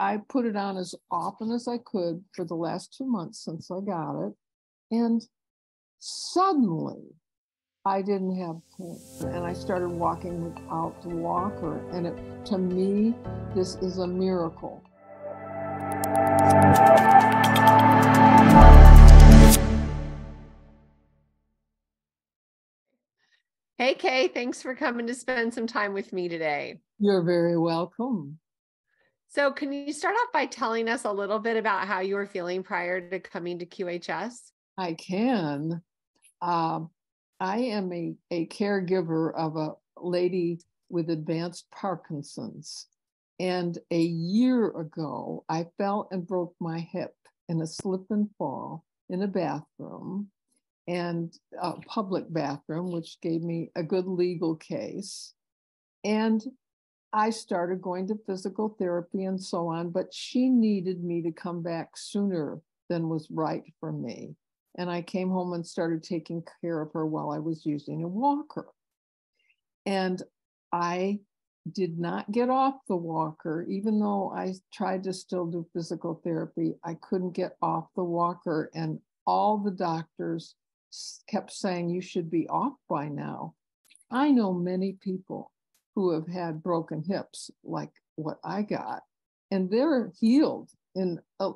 I put it on as often as I could for the last two months since I got it. And suddenly I didn't have pain. And I started walking without the walker. And it, to me, this is a miracle. Hey, Kay, thanks for coming to spend some time with me today. You're very welcome. So, can you start off by telling us a little bit about how you were feeling prior to coming to QHS? I can. Uh, I am a, a caregiver of a lady with advanced Parkinson's. And a year ago, I fell and broke my hip in a slip and fall in a bathroom and a public bathroom, which gave me a good legal case. And I started going to physical therapy and so on, but she needed me to come back sooner than was right for me. And I came home and started taking care of her while I was using a walker. And I did not get off the walker, even though I tried to still do physical therapy. I couldn't get off the walker, and all the doctors kept saying, You should be off by now. I know many people who have had broken hips, like what I got, and they're healed in at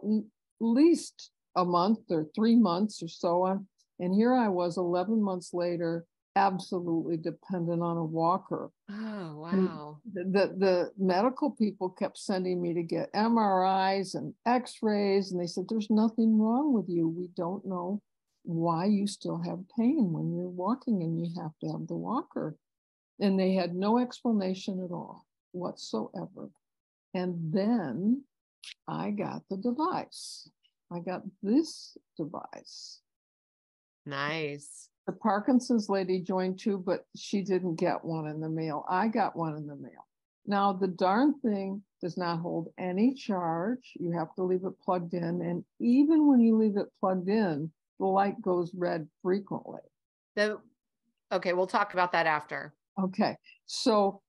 least a month or three months or so on. And here I was 11 months later, absolutely dependent on a walker. Oh, wow. The, the, the, medical people kept sending me to get MRIs and x rays, and they said, There's nothing wrong with you. We don't know why you still have pain when you're walking and you have to have the walker. And they had no explanation at all whatsoever. And then I got the device. I got this device. Nice. The Parkinson's lady joined too, but she didn't get one in the mail. I got one in the mail. Now, the darn thing does not hold any charge. You have to leave it plugged in. And even when you leave it plugged in, the light goes red frequently. The, okay, we'll talk about that after. Okay, so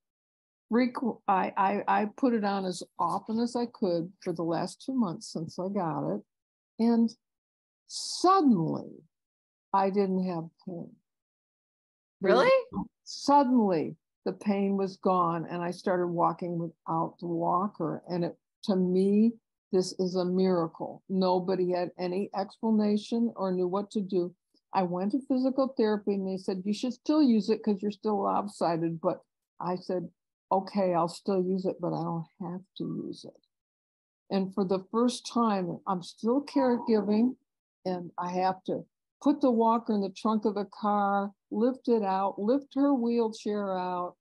I, I I put it on as often as I could for the last two months since I got it, and suddenly I didn't have pain. Really? Suddenly the pain was gone, and I started walking without the walker, and it to me this is a miracle. Nobody had any explanation or knew what to do. I went to physical therapy and they said, you should still use it because you're still lopsided. But I said, okay, I'll still use it, but I don't have to use it. And for the first time, I'm still caregiving and I have to put the walker in the trunk of the car, lift it out, lift her wheelchair out,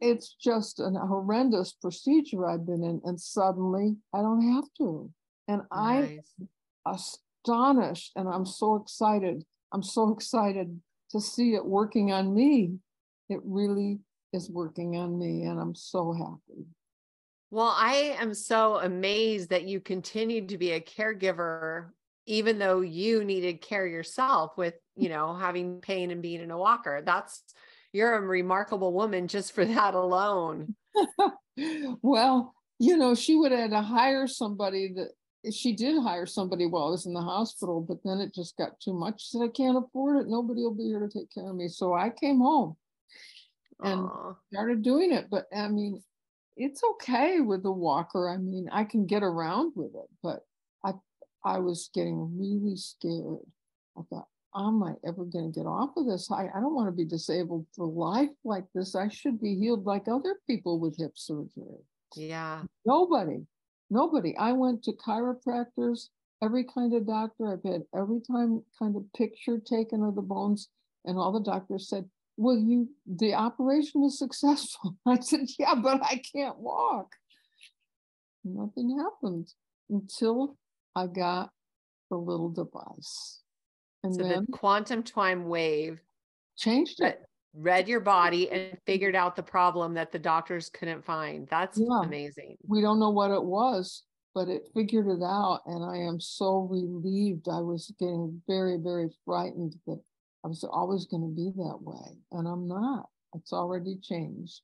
it's just a horrendous procedure I've been in, and suddenly I don't have to. And nice. I'm astonished and I'm so excited. I'm so excited to see it working on me. It really is working on me, and I'm so happy. Well, I am so amazed that you continued to be a caregiver, even though you needed care yourself with, you know, having pain and being in a walker. That's you're a remarkable woman just for that alone. well, you know, she would have to hire somebody that she did hire somebody while I was in the hospital, but then it just got too much. She said, I can't afford it. Nobody will be here to take care of me. So I came home and Aww. started doing it. But I mean, it's okay with the walker. I mean, I can get around with it, but I I was getting really scared. I thought, am I ever going to get off of this? I, I don't want to be disabled for life like this. I should be healed like other people with hip surgery. Yeah. Nobody, nobody. I went to chiropractors, every kind of doctor. I've had every time kind of picture taken of the bones, and all the doctors said, Well, you the operation was successful. I said, Yeah, but I can't walk. Nothing happened until I got the little device. And so then the quantum twine wave changed it. Read your body and figured out the problem that the doctors couldn't find. That's yeah. amazing. We don't know what it was, but it figured it out. And I am so relieved. I was getting very, very frightened that I was always going to be that way. And I'm not. It's already changed.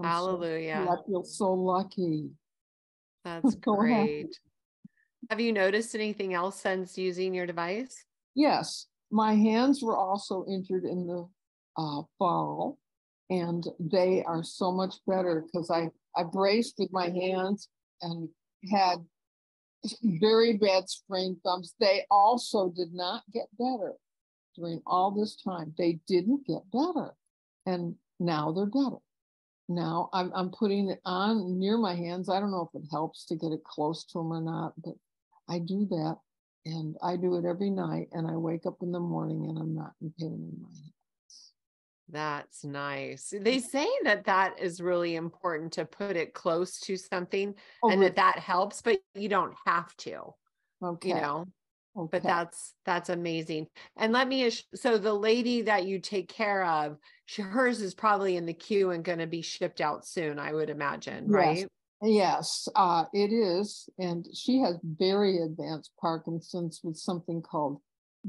Hallelujah. So, I feel so lucky. That's great. Have you noticed anything else since using your device? Yes, my hands were also injured in the uh, fall, and they are so much better because I I braced with my hands and had very bad sprained thumbs. They also did not get better during all this time. They didn't get better, and now they're better. Now I'm I'm putting it on near my hands. I don't know if it helps to get it close to them or not, but I do that and I do it every night and I wake up in the morning and I'm not in pain in my hands. That's nice. They say that that is really important to put it close to something oh, and that that helps, but you don't have to. Okay. You know. Okay. But that's that's amazing. And let me so the lady that you take care of, she, hers is probably in the queue and going to be shipped out soon, I would imagine, yes. right? Yes, uh, it is. And she has very advanced Parkinson's with something called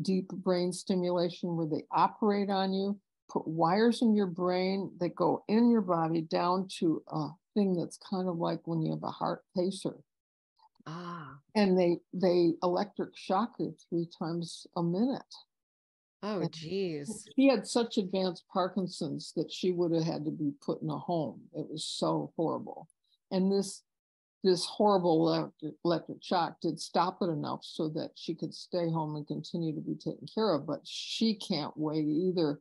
deep brain stimulation, where they operate on you, put wires in your brain that go in your body down to a thing that's kind of like when you have a heart pacer. Ah. And they they electric shock her three times a minute. Oh, geez. She had such advanced Parkinson's that she would have had to be put in a home. It was so horrible and this this horrible electric, electric shock did stop it enough so that she could stay home and continue to be taken care of but she can't wait either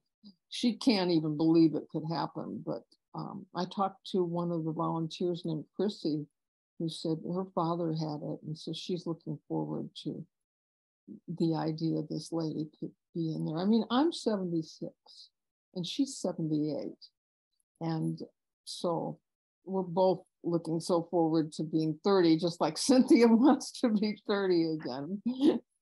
she can't even believe it could happen but um, i talked to one of the volunteers named chrissy who said her father had it and so she's looking forward to the idea this lady could be in there i mean i'm 76 and she's 78 and so we're both looking so forward to being 30, just like Cynthia wants to be 30 again.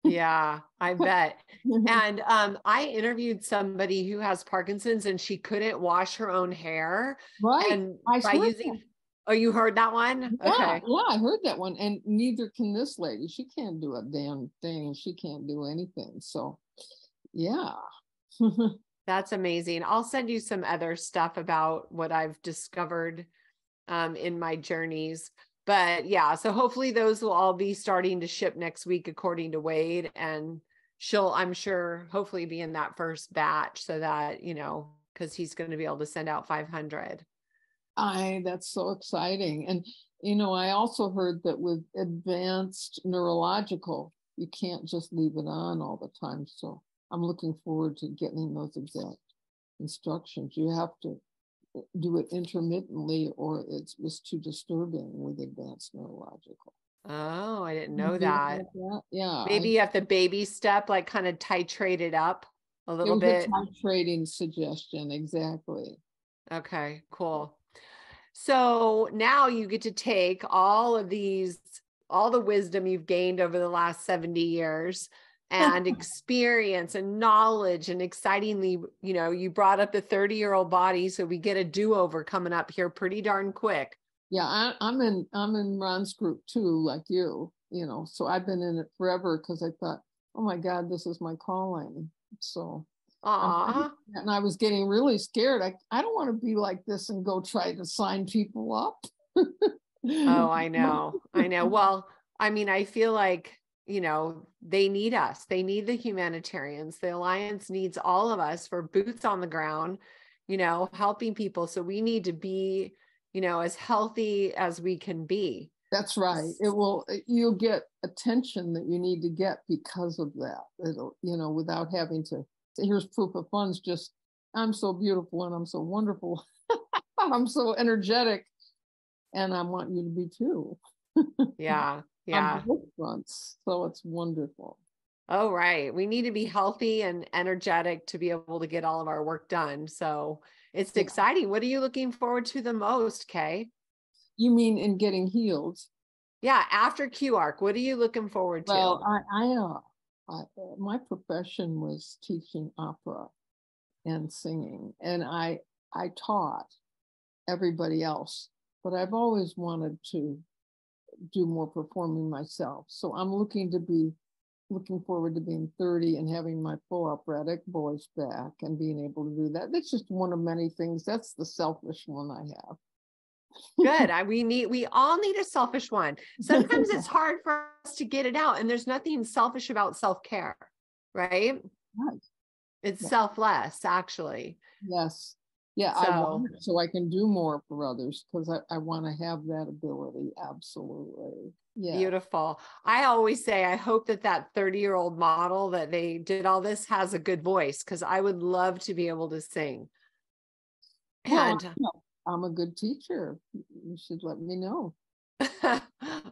Yeah, I bet. And um, I interviewed somebody who has Parkinson's and she couldn't wash her own hair. Right. And I by using that. Oh, you heard that one? Yeah, okay. Yeah, I heard that one. And neither can this lady. She can't do a damn thing. She can't do anything. So yeah. That's amazing. I'll send you some other stuff about what I've discovered um, in my journeys. But yeah, so hopefully those will all be starting to ship next week, according to Wade. And she'll, I'm sure, hopefully be in that first batch so that, you know, because he's going to be able to send out 500. I, that's so exciting. And, you know, I also heard that with advanced neurological, you can't just leave it on all the time. So I'm looking forward to getting those exact instructions. You have to do it intermittently or it's just too disturbing with advanced neurological. Oh, I didn't know that. that. Yeah. Maybe I, at the baby step, like kind of titrate it up a little bit. titrating suggestion, exactly. Okay, cool. So now you get to take all of these, all the wisdom you've gained over the last 70 years and experience and knowledge and excitingly you know you brought up the 30 year old body so we get a do-over coming up here pretty darn quick. Yeah I, am in i'm in ron's group too like you you know so i've been in it forever because i thought oh my god this is my calling. So um, Aww. and i was getting really scared. I, I don't want to be like this and go try to sign people up. Oh i know i know. Well i mean i feel like you know, they need us. They need the humanitarians. The Alliance needs all of us for boots on the ground, you know, helping people. So we need to be, you know, as healthy as we can be. That's right. It will, you'll get attention that you need to get because of that. It'll, you know, without having to, here's proof of funds, just, I'm so beautiful and I'm so wonderful. I'm so energetic. And I want you to be too. yeah yeah. both fronts so it's wonderful. Oh right. We need to be healthy and energetic to be able to get all of our work done. So it's yeah. exciting. What are you looking forward to the most kay? You mean in getting healed? Yeah after q-arc what are you looking forward to? Well i i uh I, my profession was teaching opera and singing and i i taught everybody else but i've always wanted to do more performing myself. So I'm looking to be looking forward to being 30 and having my full operatic voice back and being able to do that. That's just one of many things. That's the selfish one I have. Good. I, we need, we all need a selfish one. Sometimes it's hard for us to get it out, and there's nothing selfish about self care, right? Right. It's Yeah. selfless, actually. Yes. Yeah, I want it so I can do more for others because I, I want to have that ability. Absolutely. Yeah. Beautiful. I always say, I hope that that 30 year old model that they did all this has a good voice because I would love to be able to sing. Well, And know. I'm a good teacher. You should let me know.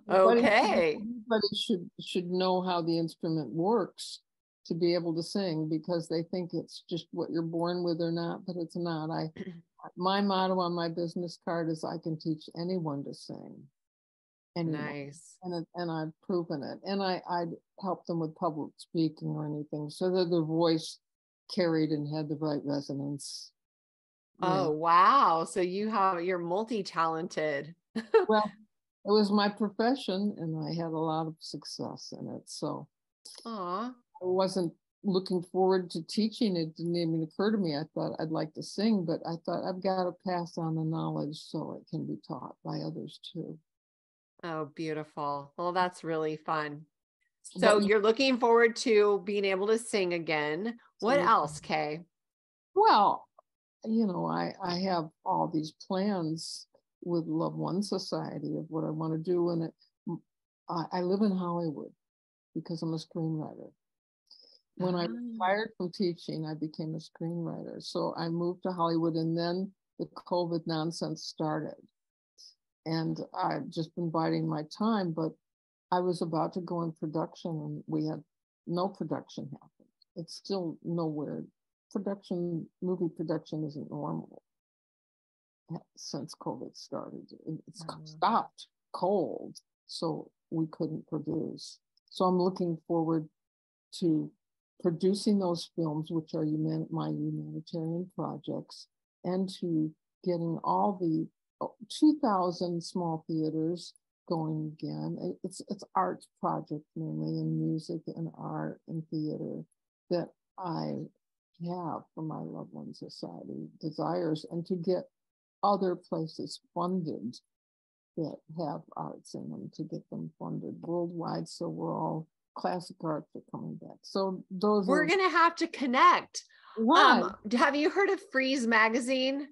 Everybody- okay. Everybody should should know how the instrument works to be able to sing because they think it's just what you're born with or not, but it's not. I my motto on my business card is I can teach anyone to sing. Anyone. Nice. And it, and I've proven it. And I I'd help them with public speaking or anything so that their voice carried and had the right resonance. Oh, yeah. Oh, wow. So you have, you're multi talented. well, it was my profession and I had a lot of success in it. So Aw. Wasn't looking forward to teaching. It didn't even occur to me. I thought I'd like to sing, but I thought I've got to pass on the knowledge so it can be taught by others too. Oh, beautiful. Well, that's really fun. So you- you're looking forward to being able to sing again. What Absolutely. else, Kay? Well, you know, I, I have all these plans with Love One Society of what I want to do. And it, I, I live in Hollywood because I'm a screenwriter. When I Ah. retired from teaching, I became a screenwriter. So I moved to Hollywood and then the COVID nonsense started. And I've just been biding my time, but I was about to go in production and we had no production happen. It's still nowhere. Production, movie production isn't normal since COVID started. It- It's Oh. stopped cold, so we couldn't produce. So I'm looking forward to producing those films, which are human, my humanitarian projects, and to getting all the oh, 2,000 small theaters going again. It's it's art project mainly in music and art and theater that I have for my loved one society desires, and to get other places funded that have arts in them to get them funded worldwide. So we're all classic arts are coming back. So those We're are going to have to connect. why Um, have you heard of Frieze Magazine?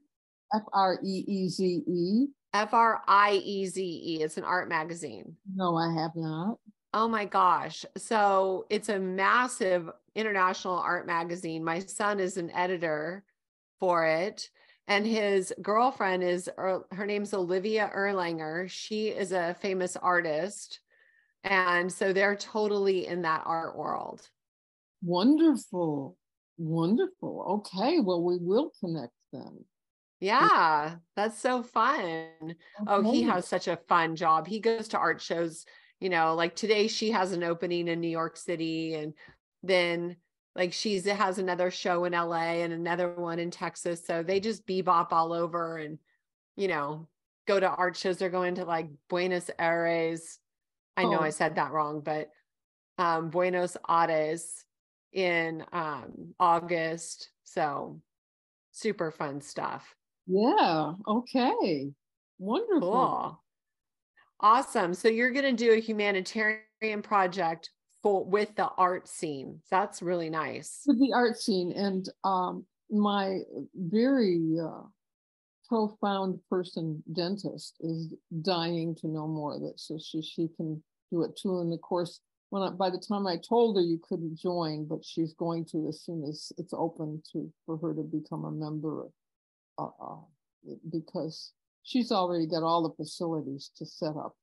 F R E E Z E. F R I E Z E. It's an art magazine. No, I have not. Oh my gosh. So it's a massive international art magazine. My son is an editor for it. And his girlfriend is, Er- her name's Olivia Erlanger. She is a famous artist. And so they're totally in that art world. Wonderful. Wonderful. Okay. Well, we will connect them. Yeah, that's so fun. Oh, he has such a fun job. He goes to art shows, you know, like today she has an opening in New York City and then like she's has another show in LA and another one in Texas. So they just bebop all over and, you know, go to art shows. They're going to like Buenos Aires. I know I Oh. said that wrong, but um Buenos Aires in um August. So super fun stuff. Yeah. Okay. Wonderful. Cool. Awesome. So you're going to do a humanitarian project for with the art scene. That's really nice. with the art scene and um my very uh, profound person dentist is dying to know more of it so she she can do it too. And of course when I, by the time I told her you couldn't join but she's going to as soon as it's open to for her to become a member uh, uh, because she's already got all the facilities to set up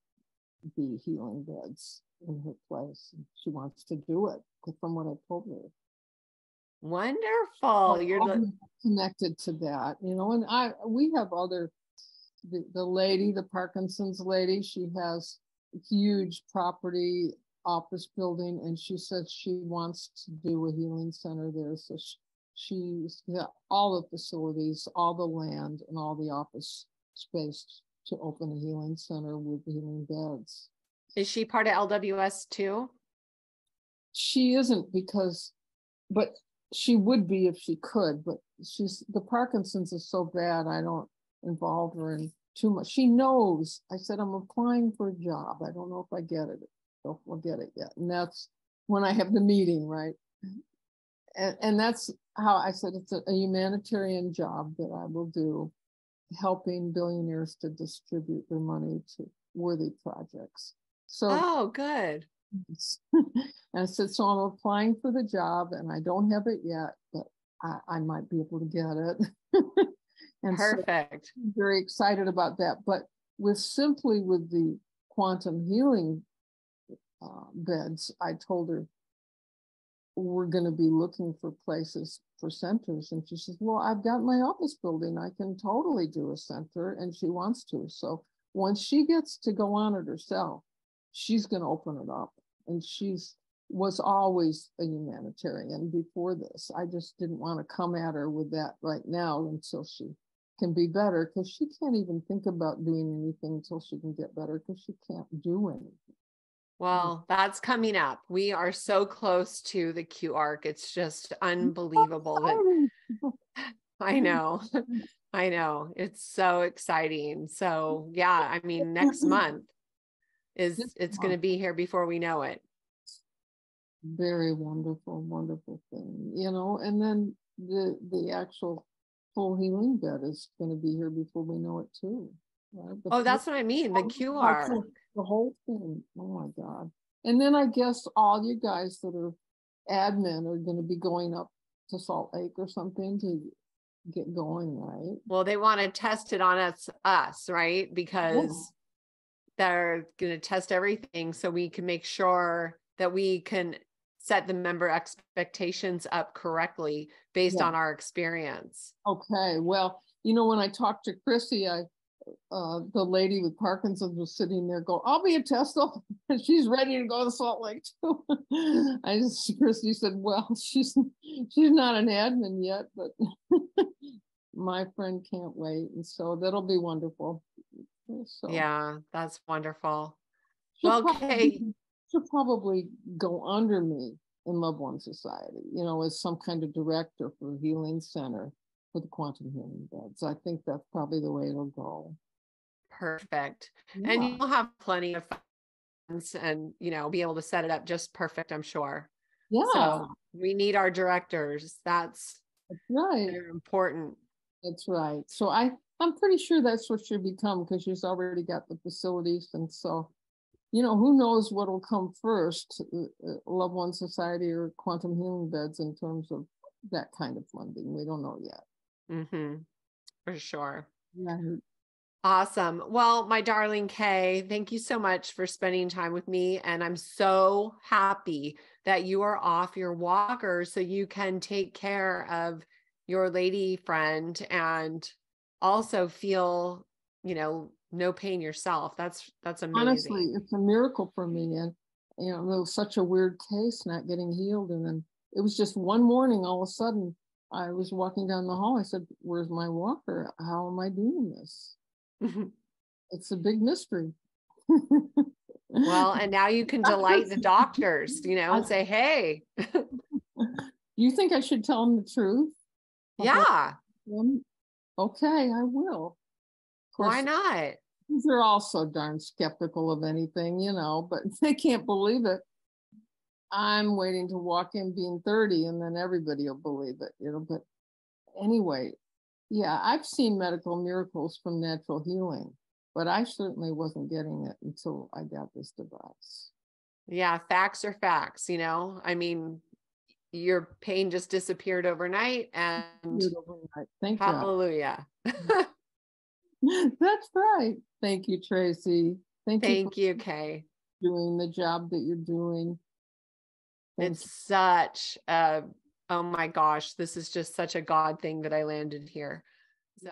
the healing beds in her place. She wants to do it from what I told her Wonderful. You're the, connected to that, you know, and I we have other the, the lady, the Parkinson's lady, she has huge property office building and she says she wants to do a healing center there. So she, she's got all the facilities, all the land and all the office space to open a healing center with healing beds. is she part of LWS too? She isn't because, but she would be if she could, but she's, the Parkinson's is so bad, I don't involve her in too much. She knows. I said, I'm applying for a job. I don't know if I get it. So we'll get it yet. And that's when I have the meeting, right? And, and that's how I said it's a, a humanitarian job that I will do, helping billionaires to distribute their money to worthy projects. So, oh, good. and I said, so I'm applying for the job and I don't have it yet, but I, I might be able to get it. and perfect. So I'm very excited about that. But with simply with the quantum healing uh, beds, I told her we're going to be looking for places for centers. And she says, Well, I've got my office building. I can totally do a center. And she wants to. So once she gets to go on it herself, she's going to open it up. And she's was always a humanitarian before this. I just didn't want to come at her with that right now until she can be better because she can't even think about doing anything until she can get better because she can't do anything. Well, that's coming up. We are so close to the Q arc. It's just unbelievable that I know. I know. It's so exciting. So, yeah, I mean, next month is it's going to be here before we know it. Very wonderful, wonderful thing, you know, and then the the actual full healing bed is going to be here before we know it too. Right? oh, that's what I mean. The QR. The whole thing. Oh my God. And then I guess all you guys that are admin are going to be going up to Salt Lake or something to get going, right? Well, they want to test it on us, us, right? Because yeah. they're going to test everything so we can make sure that we can set the member expectations up correctly based yeah. on our experience. Okay. Well, you know, when I talked to Chrissy, I uh, the lady with Parkinson's was sitting there go, I'll be a Tesla. She's ready to go to Salt Lake too. I just, Christy said, well, she's, she's not an admin yet, but my friend can't wait. And so that'll be wonderful. So, yeah, that's wonderful. Well, okay. Probably, she'll probably go under me in Love One Society, you know, as some kind of director for a Healing Center for the quantum healing beds. I think that's probably the way it'll go. Perfect. Yeah. And you'll have plenty of funds and, you know, be able to set it up just perfect, I'm sure. Yeah. So we need our directors. That's, that's right. important. That's right. So I, I'm pretty sure that's what she'll become because she's already got the facilities. And so, you know, who knows what will come first, uh, uh, Love One Society or quantum healing beds in terms of that kind of funding. We don't know yet. Mm-hmm. For sure. Right. Awesome. Well, my darling Kay, thank you so much for spending time with me. And I'm so happy that you are off your walker so you can take care of your lady friend and also feel, you know, no pain yourself. That's that's amazing. Honestly, it's a miracle for me. Mm-hmm. And you know, it was such a weird case not getting healed. And then it was just one morning all of a sudden I was walking down the hall. I said, Where's my walker? How am I doing this? Mm-hmm. it's a big mystery. well, and now you can delight the doctors, you know, and say, Hey, you think I should tell them the truth? Yeah. Okay, I will. Course, Why not? They're all so darn skeptical of anything, you know, but they can't believe it. I'm waiting to walk in being 30 and then everybody will believe it, you know. But anyway, yeah, I've seen medical miracles from natural healing, but I certainly wasn't getting it until I got this device. Yeah, facts are facts, you know. I mean, your pain just disappeared overnight and overnight. Thank hallelujah. Mm. That's right. Thank you, Tracy. Thank, Thank you, you Kay. Doing the job that you're doing it's such a, oh my gosh, this is just such a God thing that I landed here. So.